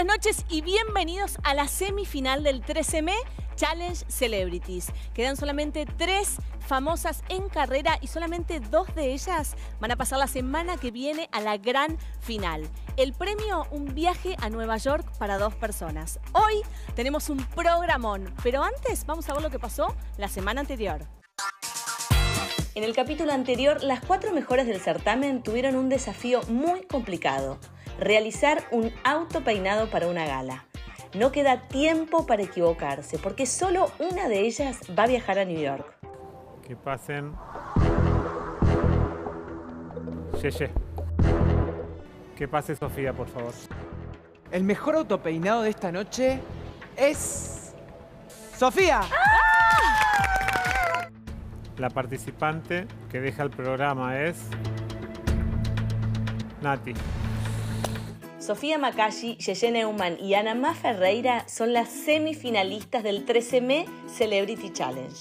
buenas noches y bienvenidos a la semifinal del 13M Challenge Celebrities. Quedan solamente tres famosas en carrera y solamente dos de ellas van a pasar la semana que viene a la gran final. El premio, un viaje a Nueva York para dos personas. Hoy tenemos un programón, pero antes vamos a ver lo que pasó la semana anterior. En el capítulo anterior, las cuatro mejores del certamen tuvieron un desafío muy complicado realizar un auto peinado para una gala. No queda tiempo para equivocarse, porque solo una de ellas va a viajar a New York. Que pasen. Yeye. Que pase Sofía, por favor. El mejor autopeinado de esta noche es... ¡Sofía! La participante que deja el programa es... Nati. Sofía Makashi, Yeye Neumann y Anamá Ferreira son las semifinalistas del 13M Celebrity Challenge.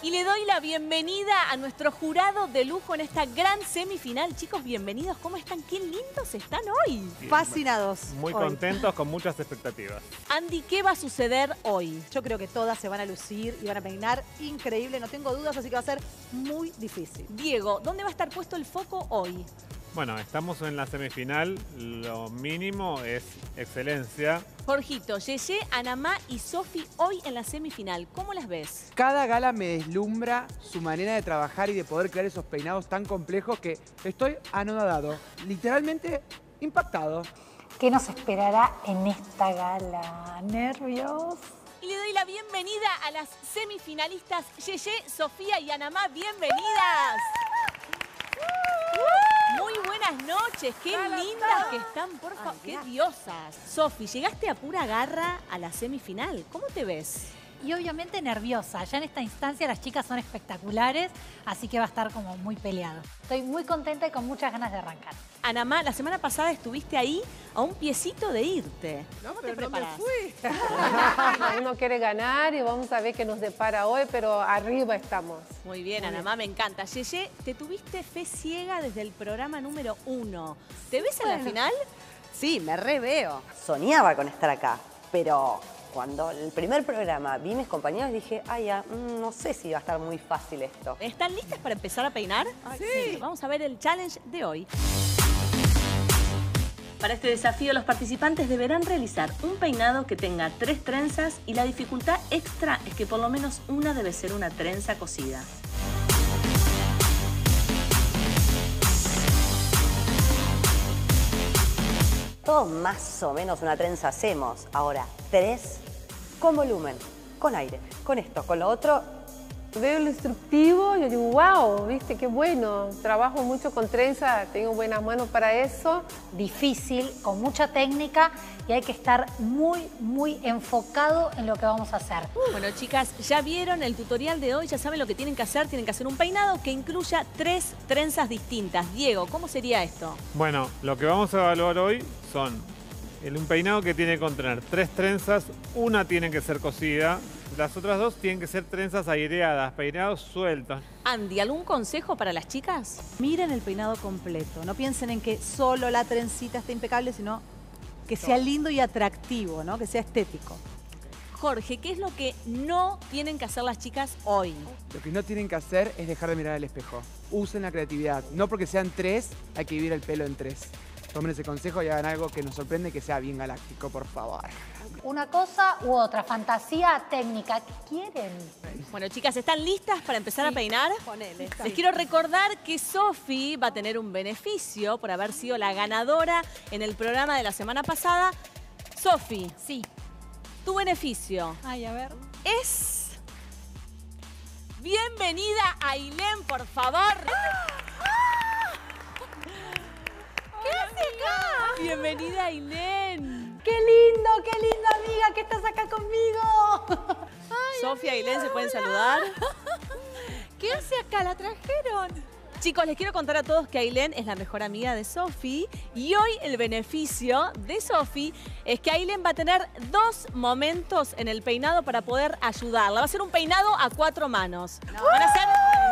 Y le doy la bienvenida a nuestro jurado de lujo en esta gran semifinal. Chicos, bienvenidos. ¿Cómo están? Qué lindos están hoy. Fascinados. Muy hoy. contentos, con muchas expectativas. Andy, ¿qué va a suceder hoy? Yo creo que todas se van a lucir y van a peinar increíble, no tengo dudas, así que va a ser muy difícil. Diego, ¿dónde va a estar puesto el foco hoy? Bueno, estamos en la semifinal. Lo mínimo es excelencia. Jorgito, Yeye, Anamá y Sofi hoy en la semifinal. ¿Cómo las ves? Cada gala me deslumbra su manera de trabajar y de poder crear esos peinados tan complejos que estoy anodado, literalmente impactado. ¿Qué nos esperará en esta gala? ¿Nervios? Y le doy la bienvenida a las semifinalistas Yeye, Sofía y Anamá. ¡Bienvenidas! Muy buenas noches, qué lindas que están, por favor, qué diosas. Sofi, llegaste a pura garra a la semifinal. ¿Cómo te ves? Y obviamente nerviosa. Ya en esta instancia las chicas son espectaculares, así que va a estar como muy peleado. Estoy muy contenta y con muchas ganas de arrancar. Anamá, la semana pasada estuviste ahí a un piecito de irte. ¿Cómo te preparas? Uno quiere ganar y vamos a ver qué nos depara hoy, pero arriba estamos. Muy bien, Anamá, me encanta. Yeye, te tuviste fe ciega desde el programa número uno. ¿Te ves en la final? Sí, me reveo. Soñaba con estar acá, pero cuando el primer programa vi mis compañeros dije, ay, ya, mm, no sé si va a estar muy fácil esto. ¿Están listas para empezar a peinar? sí. Vamos a ver el challenge de hoy. Para este desafío, los participantes deberán realizar un peinado que tenga tres trenzas y la dificultad extra es que por lo menos una debe ser una trenza cosida. Todos más o menos una trenza hacemos. Ahora, tres con volumen, con aire, con esto, con lo otro. Veo el instructivo y yo digo, wow, viste, qué bueno. Trabajo mucho con trenza, tengo buenas manos para eso. Difícil, con mucha técnica y hay que estar muy, muy enfocado en lo que vamos a hacer. Bueno, chicas, ya vieron el tutorial de hoy, ya saben lo que tienen que hacer. Tienen que hacer un peinado que incluya tres trenzas distintas. Diego, ¿cómo sería esto? Bueno, lo que vamos a evaluar hoy son el, un peinado que tiene que contener tres trenzas. Una tiene que ser cosida. Las otras dos tienen que ser trenzas aireadas, peinados sueltos. Andy, ¿algún consejo para las chicas? Miren el peinado completo. No piensen en que solo la trencita esté impecable, sino que sea lindo y atractivo, ¿no? Que sea estético. Jorge, ¿qué es lo que no tienen que hacer las chicas hoy? Lo que no tienen que hacer es dejar de mirar al espejo. Usen la creatividad. No porque sean tres, hay que vivir el pelo en tres. Tomen ese consejo y hagan algo que nos sorprende que sea bien galáctico, por favor. Una cosa u otra, fantasía técnica. ¿Qué quieren? Bueno, chicas, ¿están listas para empezar a peinar? Ponele. Les quiero recordar que Sofi va a tener un beneficio por haber sido la ganadora en el programa de la semana pasada. Sofi, Sí. tu beneficio Ay, a ver. es... Bienvenida Ailén, por favor. ¿Qué acá? Bienvenida Ailén. ¡Qué lindo, qué lindo, amiga, que estás acá conmigo! Sofía y Ailén se pueden saludar. ¿Qué hace acá? ¿La trajeron? Chicos, les quiero contar a todos que Ailén es la mejor amiga de Sofi y hoy el beneficio de Sofi es que Ailén va a tener dos momentos en el peinado para poder ayudarla. Va a ser un peinado a cuatro manos. Van a ser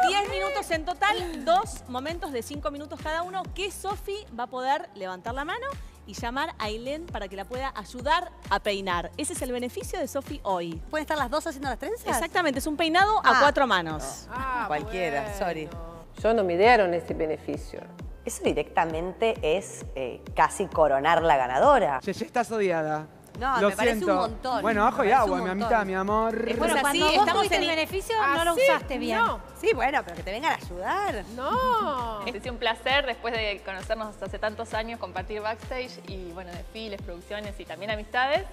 10 minutos en total, dos momentos de 5 minutos cada uno que Sofi va a poder levantar la mano y llamar a Ailén para que la pueda ayudar a peinar. Ese es el beneficio de Sofi hoy. ¿Pueden estar las dos haciendo las trenzas? Exactamente, es un peinado a Ah. cuatro manos. Ah, Cualquiera, sorry. Yo no me dieron ese beneficio. Eso directamente es eh, casi coronar la ganadora. Yeye, estás odiada. No, Lo me parece un siento. montón. Bueno, ajo y agua, un mi amita, mi amor. Es Bueno, cuando vos estamos tuviste en el beneficio, Ah, no lo sí, usaste bien. No, Sí, bueno, pero que te vengan a ayudar. no. Sido un placer después de conocernos hace tantos años, compartir backstage y bueno, desfiles, producciones y también amistades,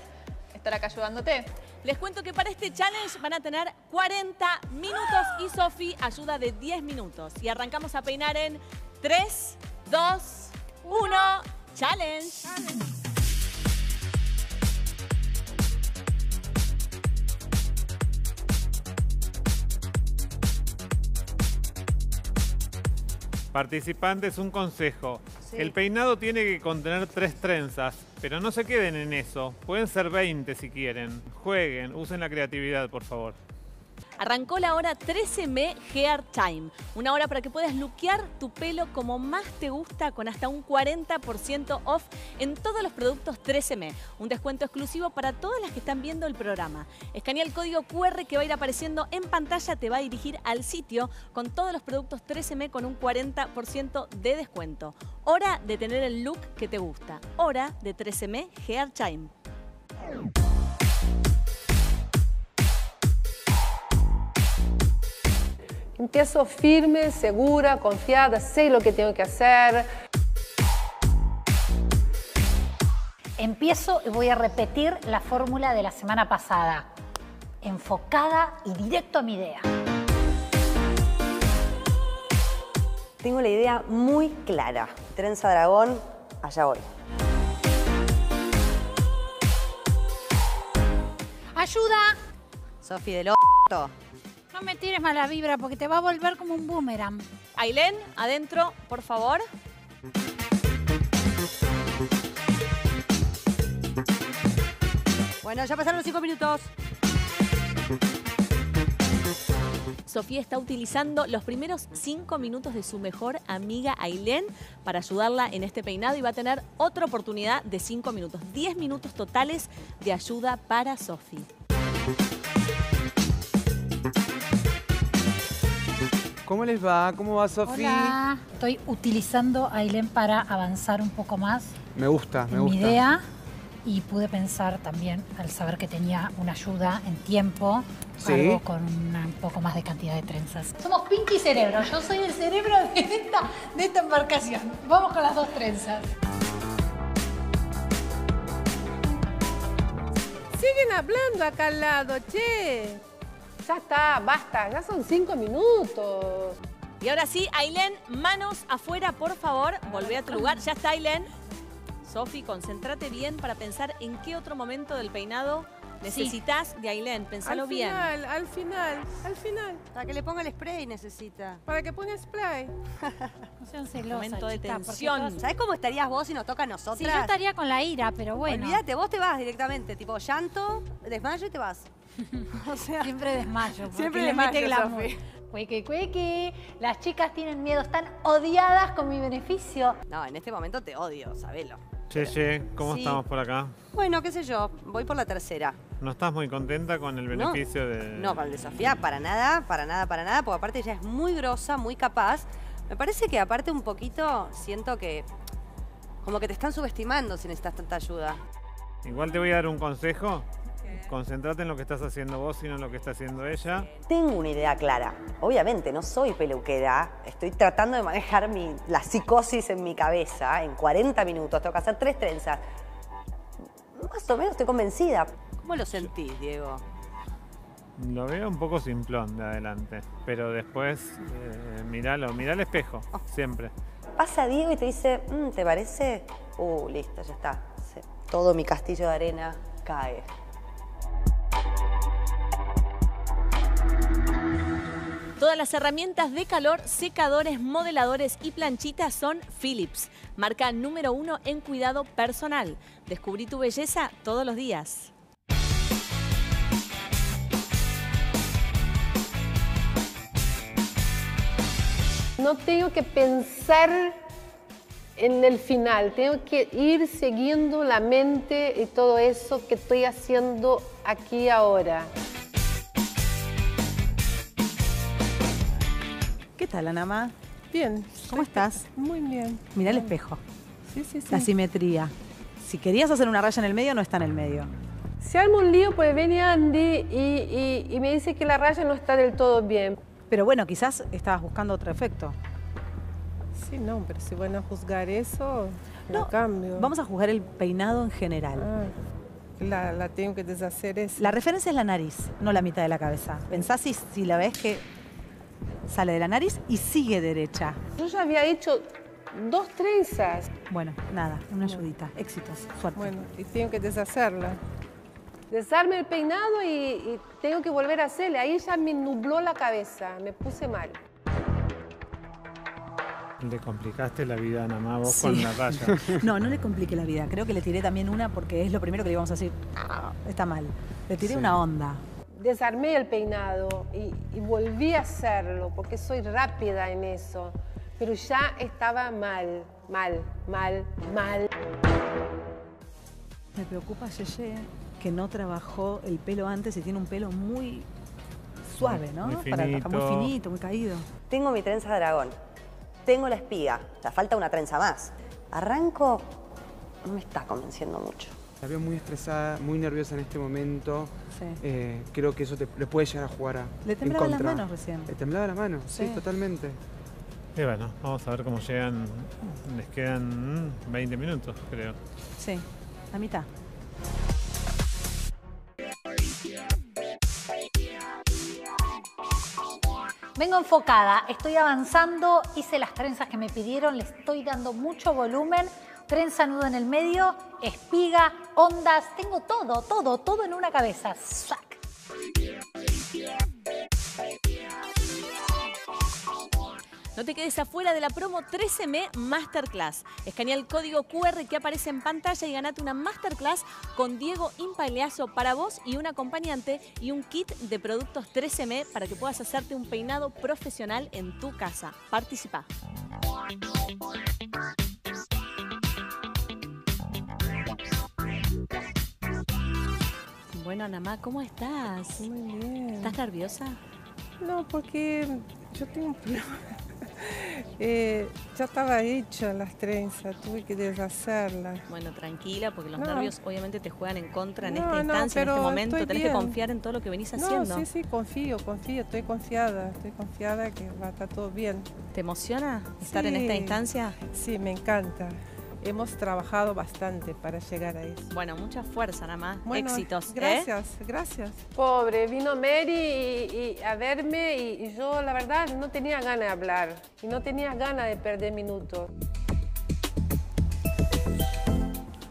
estar acá ayudándote. Les cuento que para este challenge van a tener 40 minutos y Sofi ayuda de 10 minutos. Y arrancamos a peinar en 3, 2, 1, challenge. Participantes, un consejo. El peinado tiene que contener tres trenzas, pero no se queden en eso. Pueden ser 20 si quieren. Jueguen, usen la creatividad, por favor. Arrancó la hora 13M Hair Time, una hora para que puedas luquear tu pelo como más te gusta con hasta un 40% off en todos los productos 13M. Un descuento exclusivo para todas las que están viendo el programa. Escanea el código QR que va a ir apareciendo en pantalla, te va a dirigir al sitio con todos los productos 13M con un 40% de descuento. Hora de tener el look que te gusta. Hora de 13M Hair Time. Empiezo firme, segura, confiada, sé lo que tengo que hacer. Empiezo y voy a repetir la fórmula de la semana pasada. Enfocada y directo a mi idea. Tengo la idea muy clara. Trenza dragón, allá voy. ¡Ayuda! Sofi del o... No me tires mala vibra porque te va a volver como un boomerang. Ailén, adentro, por favor. Bueno, ya pasaron los cinco minutos. Sofía está utilizando los primeros cinco minutos de su mejor amiga Ailén para ayudarla en este peinado y va a tener otra oportunidad de cinco minutos. Diez minutos totales de ayuda para Sofía. ¿Cómo les va? ¿Cómo va, Sofi? Hola. Estoy utilizando a Ailén para avanzar un poco más Me gusta, me en gusta. mi idea y pude pensar también al saber que tenía una ayuda en tiempo, Sí. algo con una- un poco más de cantidad de trenzas. Somos Pinky y Cerebro, yo soy el cerebro de esta, de esta embarcación. Vamos con las dos trenzas. Siguen hablando acá al lado, che. Ya está, basta, ya son cinco minutos. Y ahora sí, Ailén, manos afuera, por favor. Volvé a tu lugar. Ya está, Ailén. Sofi, concéntrate bien para pensar en qué otro momento del peinado necesitas de Ailén. Pensalo al bien. final, al final, al final. Para que le ponga el spray necesita. Para que pongas play. No sean celosas, Momento de tensión. todas- ¿Sabes cómo estarías vos si nos toca a nosotras? Sí, yo estaría con la ira, pero bueno. Olvídate, vos te vas directamente, tipo llanto, desmayo y te vas. o sea, Siempre desmayo. Siempre le desmayo, mete glamour. Cueque, cueque. Las chicas tienen miedo, están odiadas con mi beneficio. no, en este momento te odio, sabelo. Che, che, ¿cómo Sí. estamos por acá? Bueno, qué sé yo, voy por la tercera. ¿No estás muy contenta con el No. beneficio de...? No, con el de Sofía, para nada, para nada, para nada, porque aparte ella es muy grosa, muy capaz. Me parece que aparte un poquito siento que como que te están subestimando si necesitas tanta ayuda. Igual te voy a dar un consejo. Concentrate en lo que estás haciendo vos y no en lo que está haciendo ella. Tengo una idea clara. Obviamente no soy peluquera, estoy tratando de manejar mi, la psicosis en mi cabeza. En 40 minutos tengo que hacer tres trenzas. Más o menos estoy convencida. ¿Cómo lo sentís, Diego? Lo veo un poco simplón de adelante, pero después eh, miralo, mirá al espejo, siempre. Pasa Diego y te dice, "Mm, ¿te parece? Uh, listo, ya está. Todo mi castillo de arena cae. Todas las herramientas de calor, secadores, modeladores y planchitas son Philips, marca número uno en cuidado personal. Descubrí tu belleza todos los días. No tengo que pensar en el final, tengo que ir siguiendo la mente y todo eso que estoy haciendo aquí ahora. ¿Qué tal, Anamá? Bien. ¿Cómo estás? Muy bien. Mira el espejo, Sí, sí, sí. la simetría. Si querías hacer una raya en el medio, no está en el medio. Se arma un lío, pues viene Andy y, y- y me dice que la raya no está del todo bien. Pero bueno, quizás estabas buscando otro efecto. Sí, no, pero si van a juzgar eso, No, no cambio. Vamos a juzgar el peinado en general. Ah, la, la tengo que deshacer eso. La referencia es la nariz, no la mitad de la cabeza. Pensá si, si la ves que sale de la nariz y sigue derecha. Yo ya había hecho dos trenzas. Bueno, nada, una ayudita. Éxitos, suerte. Bueno, y tengo que deshacerla. Desarme el peinado y, y tengo que volver a hacerle. Ahí ya me nubló la cabeza, me puse mal. Le complicaste la vida a Namá vos Sí. con la raya. No, no le complique la vida. Creo que le tiré también una porque es lo primero que le íbamos a decir. "Ah, está mal. Le tiré Sí. una onda. Desarmé el peinado y, y volví a hacerlo porque soy rápida en eso. Pero ya estaba mal, mal, mal, mal. Me preocupa Yeye que no trabajó el pelo antes y tiene un pelo muy suave, ¿no? Muy Para trabajar, muy finito. finito, muy caído. Tengo mi trenza de dragón. Tengo la espiga. Ya falta una trenza más. Arranco. No me está convenciendo mucho. La veo muy estresada, muy nerviosa en este momento. Sí. Eh, creo que eso te, le puede llegar a jugar a, Le temblaban las manos recién. Le temblaba la mano, sí, Sí. totalmente. Y bueno, vamos a ver cómo llegan. Les quedan mm, 20 minutos, creo. Sí, la mitad. Vengo enfocada, estoy avanzando, hice las trenzas que me pidieron, le estoy dando mucho volumen, trenza nudo en el medio, espiga, ondas, tengo todo, todo, todo en una cabeza. ¡Sac! No te quedes afuera de la promo 13M Masterclass. Escanea el código QR que aparece en pantalla y ganate una Masterclass con Diego Impaleazo para vos y un acompañante y un kit de productos 13M para que puedas hacerte un peinado profesional en tu casa. Participa. Bueno, Anamá, ¿cómo estás? Muy bien. ¿Estás nerviosa? No, porque yo tengo un problema. Eh, ya estaba hecha las trenzas, tuve que deshacerlas. Bueno, tranquila, porque los No. nervios obviamente te juegan en contra en No, esta no, instancia, en este momento. Tenés que confiar en todo lo que venís No, haciendo. sí, sí, confío, confío, estoy confiada, estoy confiada que va a estar todo bien. ¿Te emociona estar en esta instancia? Sí, me encanta. Hemos trabajado bastante para llegar a eso. Bueno, mucha fuerza nada más. Bueno, Éxitos. ¿eh? Gracias, gracias. Pobre, vino Mary y, y a verme y, y yo la verdad no tenía ganas de hablar y no tenía ganas de perder minutos.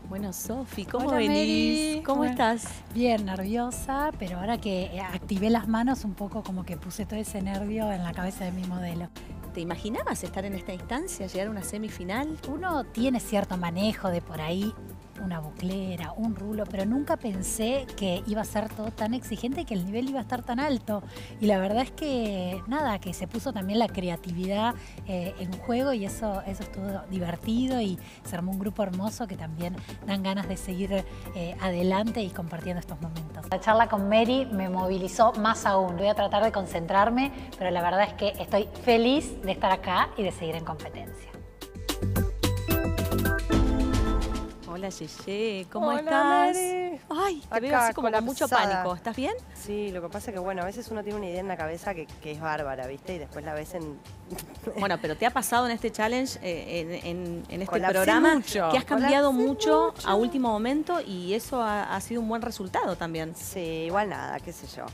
Bueno, Sofi, ¿cómo Hola, venís? Mary. ¿Cómo Bueno. estás? Bien, nerviosa, pero ahora que eh, activé las manos un poco como que puse todo ese nervio en la cabeza de mi modelo. ¿Te imaginabas estar en esta instancia, llegar a una semifinal? Uno tiene cierto manejo de por ahí una buclera, un rulo, pero nunca pensé que iba a ser todo tan exigente y que el nivel iba a estar tan alto. Y la verdad es que nada, que se puso también la creatividad eh, en juego y eso, eso estuvo divertido y se armó un grupo hermoso que también dan ganas de seguir eh, adelante y compartiendo estos momentos. La charla con Mary me movilizó más aún. Voy a tratar de concentrarme, pero la verdad es que estoy feliz de estar acá y de seguir en competencia. Hola, Yeye, ¿cómo Hola, estás? Ay, te veo Acá, así como con mucho pánico. ¿Estás bien? Sí, lo que pasa es que, bueno, a veces uno tiene una idea en la cabeza que, que es bárbara, ¿viste? Y después la ves en... Bueno, pero te ha pasado en este challenge, eh, en, en- en este Colapsé programa, mucho, que has cambiado mucho, a último momento y eso ha, ha sido un buen resultado también. Sí, igual nada, qué sé yo.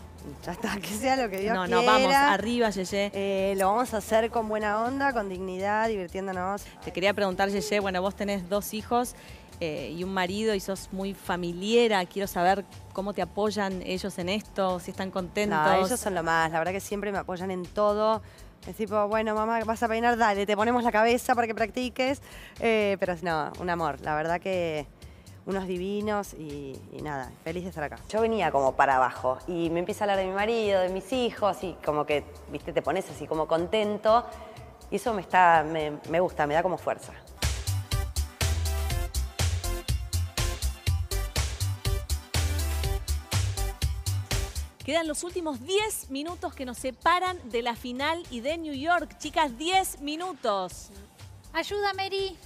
Ya está, que sea lo que Dios no, quiera. no, vamos, arriba, Yeye. Eh, lo vamos a hacer con buena onda, con dignidad, divirtiéndonos. Te quería preguntar, Yeye, bueno, vos tenés dos hijos eh, y un marido y sos muy familiera. Quiero saber cómo te apoyan ellos en esto, si están contentos. No, ellos son lo más. La verdad que siempre me apoyan en todo. Es tipo, bueno, mamá, vas a peinar, dale, te ponemos la cabeza para que practiques. Eh, pero no, un amor. La verdad que unos divinos y, nada, feliz de estar acá. Yo venía como para abajo y me empieza a hablar de mi marido, de mis hijos y como que, viste, te pones así como contento y eso me, está, me, me gusta, me da como fuerza. Quedan los últimos 10 minutos que nos separan de la final y de New York. Chicas, 10 minutos. Ayuda, Mary.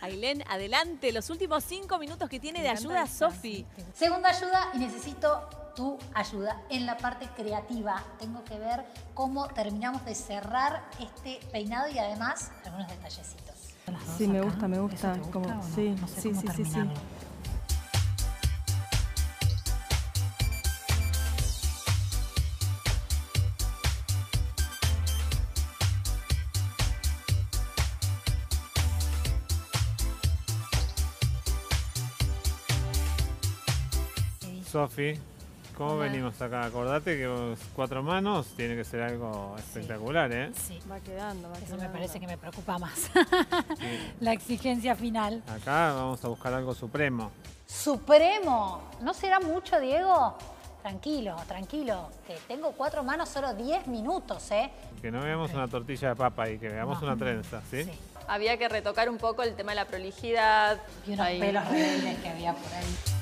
Ailén, adelante. Los últimos 5 minutos que tiene de ayuda, Sofi. Segunda ayuda y necesito tu ayuda en la parte creativa. Tengo que ver cómo terminamos de cerrar este peinado y además algunos detallecitos. Sí, me gusta, me gusta. Sí, No sé sí, cómo sí, sí, sí. Sofi, ¿cómo Hola. venimos acá? Acordate que vos, cuatro manos tiene que ser algo espectacular, ¿eh? Sí, Va quedando, va eso quedando. me parece que me preocupa más. Sí. la exigencia final. Acá vamos a buscar algo supremo. Supremo. ¿No será mucho, Diego? Tranquilo, tranquilo. Que tengo cuatro manos, solo 10 minutos, ¿eh? Que no veamos una tortilla de papa y que veamos No. una trenza, ¿sí? Sí. Había que retocar un poco el tema de la prolijidad. Y unos Ahí. pelos rebeldes que había por ahí.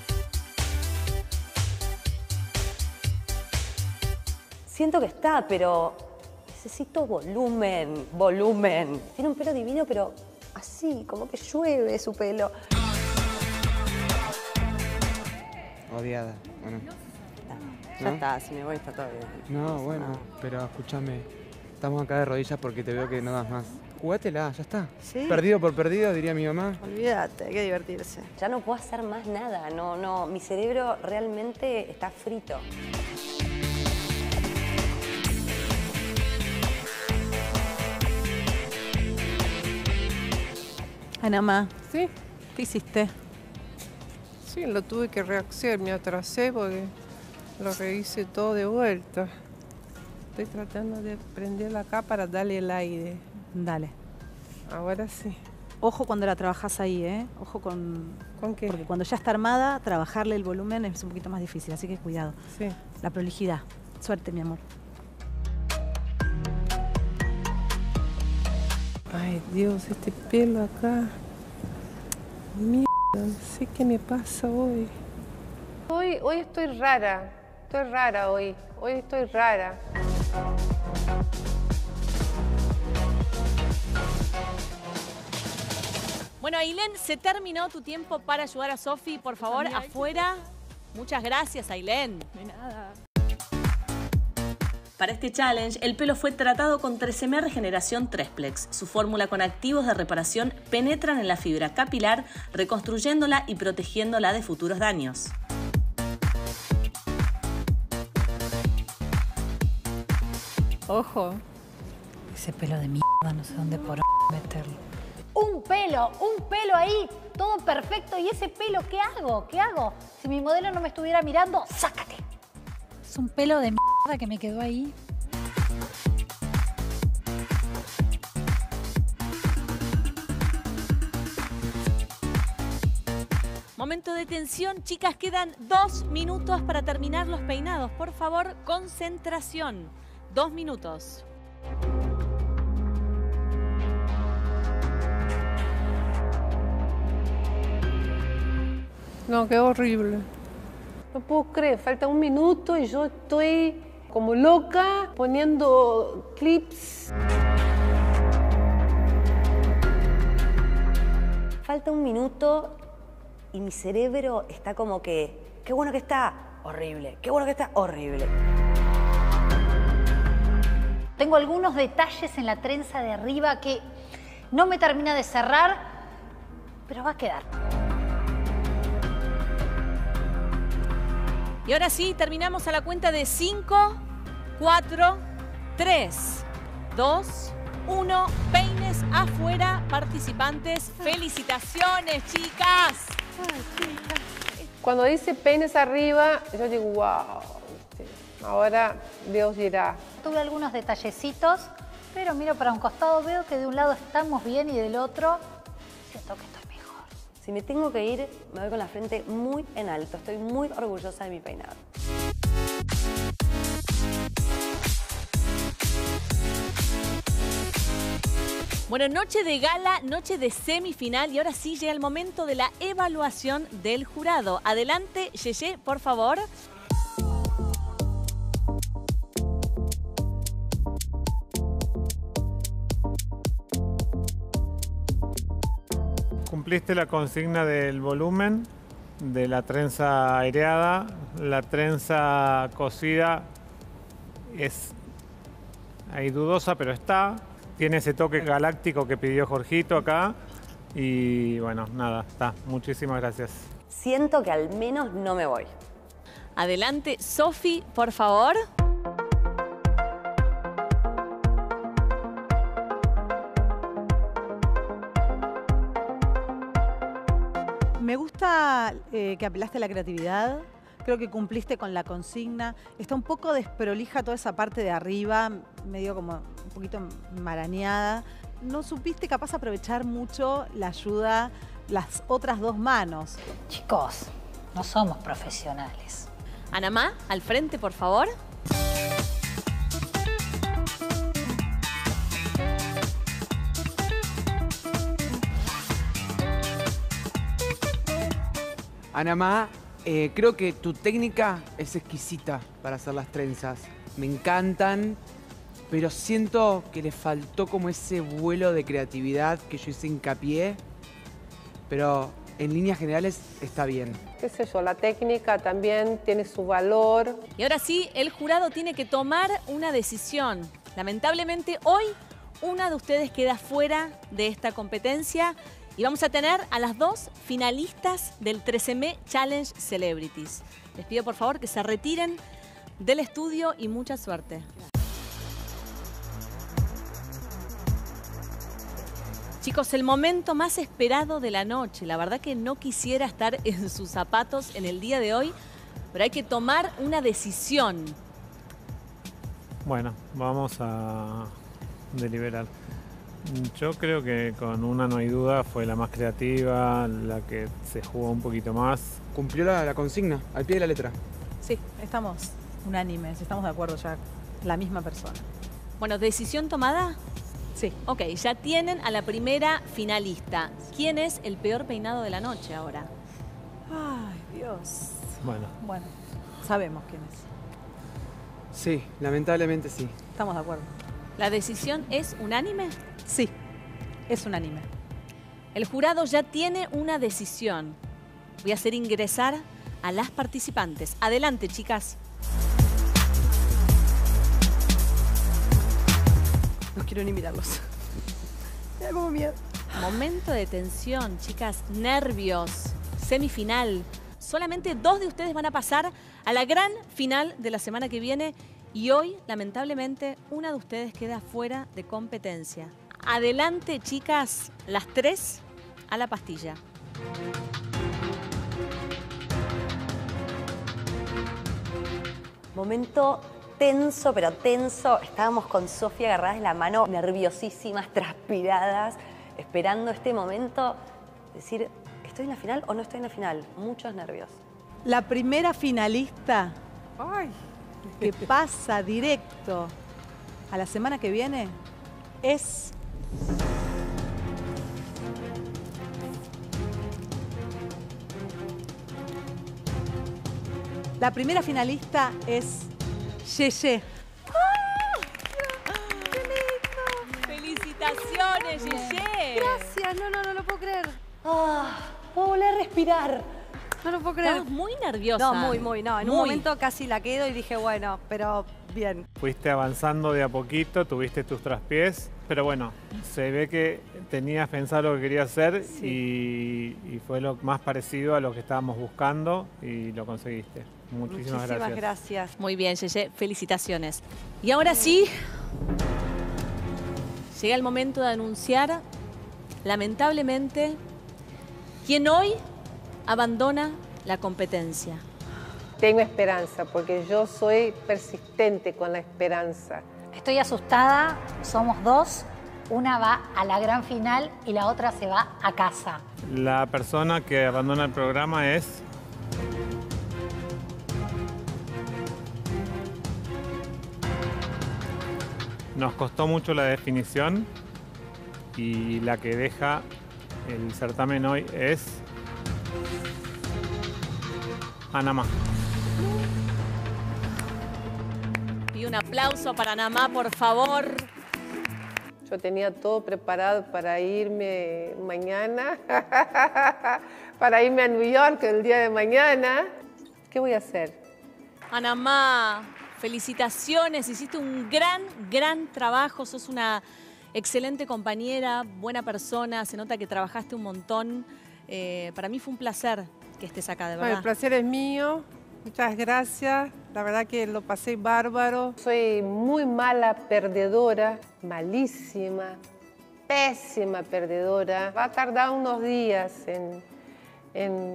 Siento que está, pero necesito volumen, volumen. Tiene un pelo divino, pero así, como que llueve su pelo. Odiada. Bueno. Ya ¿No? está, si me voy está todo bien. No, bueno, nada. pero escúchame. Estamos acá de rodillas porque te veo que no das más. Jugátela, ya está. Sí. Perdido por perdido, diría mi mamá. Olvídate, hay que divertirse. Ya no puedo hacer más nada, no, no, mi cerebro realmente está frito. Ana Ma, Sí, ¿qué hiciste? sí, lo tuve que rehacer, me atrasé porque lo rehice todo de vuelta. Estoy tratando de prenderla acá para darle el aire. Dale. Ahora sí. Ojo cuando la trabajas ahí, ¿eh? Ojo con... ¿Con qué? Porque cuando ya está armada, trabajarle el volumen es un poquito más difícil, así que cuidado. Sí. La prolijidad. Suerte, mi amor. Ay, Dios, este pelo acá. Mierda, no sé qué me pasa hoy. Hoy, hoy estoy rara. Estoy rara hoy. Hoy estoy rara. Bueno, Ailén, se terminó tu tiempo para ayudar a Sofi. Por favor, afuera. Muchas gracias, Ailén. De nada. Para este challenge, el pelo fue tratado con 13M Regeneración Tresplex. Su fórmula con activos de reparación penetran en la fibra capilar, reconstruyéndola y protegiéndola de futuros daños. Ojo. Ese pelo de mierda, no sé dónde por meterlo. Un pelo, un pelo ahí, todo perfecto. ¿Y ese pelo qué hago? ¿Qué hago? Si mi modelo no me estuviera mirando, sácate. Es un pelo de mierda que me quedó ahí. Momento de tensión, chicas, quedan dos minutos para terminar los peinados. Por favor, concentración. Dos minutos. No, qué horrible. No puedo creer, falta un minuto y yo estoy como loca poniendo clips. Falta un minuto y mi cerebro está como que, qué bueno que está, horrible, qué bueno que está, horrible. Tengo algunos detalles en la trenza de arriba que no me termina de cerrar, pero va a quedar. Y ahora sí, terminamos a la cuenta de 5, 4, 3, 2, 1. Peines afuera, participantes. Felicitaciones, chicas. Cuando dice peines arriba, yo digo, wow, ¿viste? ahora Dios dirá. Tuve algunos detallecitos, pero miro para un costado, veo que de un lado estamos bien y del otro siento que estoy. Si me tengo que ir, me voy con la frente muy en alto. Estoy muy orgullosa de mi peinado. Bueno, noche de gala, noche de semifinal y ahora sí llega el momento de la evaluación del jurado. Adelante, Yeye, por favor. Cumpliste la consigna del volumen, de la trenza aireada. La trenza cosida es ahí dudosa, pero está. Tiene ese toque galáctico que pidió Jorgito acá. Y bueno, nada, está. Muchísimas gracias. Siento que al menos no me voy. Adelante, Sofi, por favor. Me gusta eh, que apelaste a la creatividad. Creo que cumpliste con la consigna. Está un poco desprolija toda esa parte de arriba, medio como un poquito marañada. No supiste capaz aprovechar mucho la ayuda, las otras dos manos. Chicos, no somos profesionales. Anamá, al frente, por favor. Anamá, eh, creo que tu técnica es exquisita para hacer las trenzas. Me encantan, pero siento que le faltó como ese vuelo de creatividad que yo hice hincapié. Pero en líneas generales está bien. qué sé yo, la técnica también tiene su valor. Y ahora sí, el jurado tiene que tomar una decisión. Lamentablemente hoy una de ustedes queda fuera de esta competencia y vamos a tener a las dos finalistas del 13M Challenge Celebrities. Les pido por favor que se retiren del estudio y mucha suerte. Chicos, el momento más esperado de la noche. La verdad que no quisiera estar en sus zapatos en el día de hoy, pero hay que tomar una decisión. Bueno, vamos a deliberar. Yo creo que con una no hay duda fue la más creativa, la que se jugó un poquito más. Cumplió la, la consigna, al pie de la letra. Sí, estamos unánimes, estamos de acuerdo ya. La misma persona. Bueno, ¿decisión tomada? Sí. Ok, ya tienen a la primera finalista. ¿Quién es el peor peinado de la noche ahora? Ay, Dios. Bueno, Bueno, sabemos quién es. Sí, lamentablemente sí. Estamos de acuerdo. ¿La decisión es unánime? Sí, es unánime. El jurado ya tiene una decisión. Voy a hacer ingresar a las participantes. Adelante, chicas. No quiero ni mirarlos. Me da como miedo. Momento de tensión, chicas. Nervios. Semifinal. Solamente dos de ustedes van a pasar a la gran final de la semana que viene. Y hoy, lamentablemente, una de ustedes queda fuera de competencia. Adelante, chicas, las tres a la pastilla. Momento tenso, pero tenso. Estábamos con Sofía agarradas de la mano, nerviosísimas, transpiradas, esperando este momento. Decir, ¿estoy en la final o no estoy en la final? Muchos nervios. La primera finalista que pasa directo a la semana que viene es... La primera finalista es Yeye. ¡Felicitaciones, Yeye! Gracias, no, no, no lo puedo creer. Ah, puedo volver a respirar. No lo puedo creer. Estás muy nerviosa. No, muy, muy, no. En un momento casi la quedo y dije, bueno, pero bien. fuiste avanzando de a poquito, tuviste tus traspiés, pero bueno, se ve que tenías pensado lo que querías hacer y, y fue lo más parecido a lo que estábamos buscando y lo conseguiste. Muchísimas, Muchísimas gracias. gracias. Muy bien, Yeye, felicitaciones. Y ahora sí, llega el momento de anunciar, lamentablemente, quien hoy abandona la competencia. Tengo esperanza porque yo soy persistente con la esperanza. Estoy asustada, somos dos. Una va a la gran final y la otra se va a casa. La persona que abandona el programa es Nos costó mucho la definición y la que deja el certamen hoy es Anamá. Y un aplauso para Namá, por favor. Yo tenía todo preparado para irme mañana, para irme a New York el día de mañana. ¿Qué voy a hacer? Anamá, felicitaciones, hiciste un gran, gran trabajo, sos una excelente compañera, buena persona, se nota que trabajaste un montón. Eh, para mí fue un placer que estés acá, de Bueno, verdad. el placer es mío. Muchas gracias. La verdad que lo pasé bárbaro. Soy muy mala perdedora, malísima, pésima perdedora. Va a tardar unos días en, en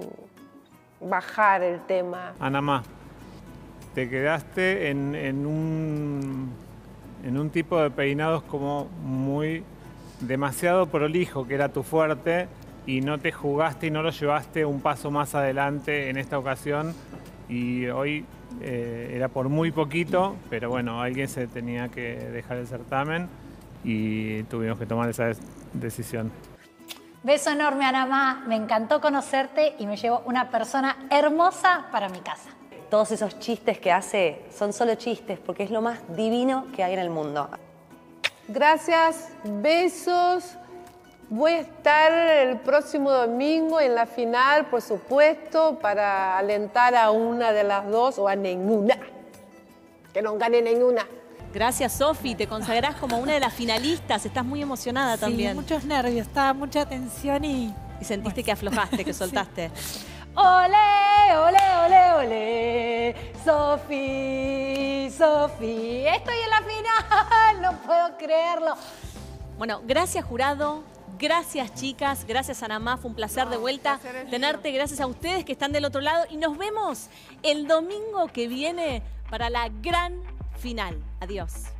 bajar el tema. Anamá, te quedaste en, en un, en un tipo de peinados como muy demasiado prolijo, que era tu fuerte, y no te jugaste y no lo llevaste un paso más adelante en esta ocasión. Y hoy eh, era por muy poquito, pero bueno, alguien se tenía que dejar el certamen y tuvimos que tomar esa decisión. Beso enorme, Anamá. Me encantó conocerte y me llevo una persona hermosa para mi casa. Todos esos chistes que hace son solo chistes porque es lo más divino que hay en el mundo. Gracias, besos. Voy a estar el próximo domingo en la final, por supuesto, para alentar a una de las dos o a ninguna. Que no gane ninguna. Gracias, Sofi, te consagrás como una de las finalistas, estás muy emocionada también. Sí, muchos nervios, estaba mucha tensión y... Y sentiste que aflojaste, que soltaste. ¡Ole, ole, ole, ole! Sofi, Sofi, estoy en la final, no puedo creerlo. Bueno, gracias jurado, gracias chicas, gracias Anamá, fue un placer de vuelta tenerte, gracias a ustedes que están del otro lado. Y nos vemos el domingo que viene para la gran final. Adiós.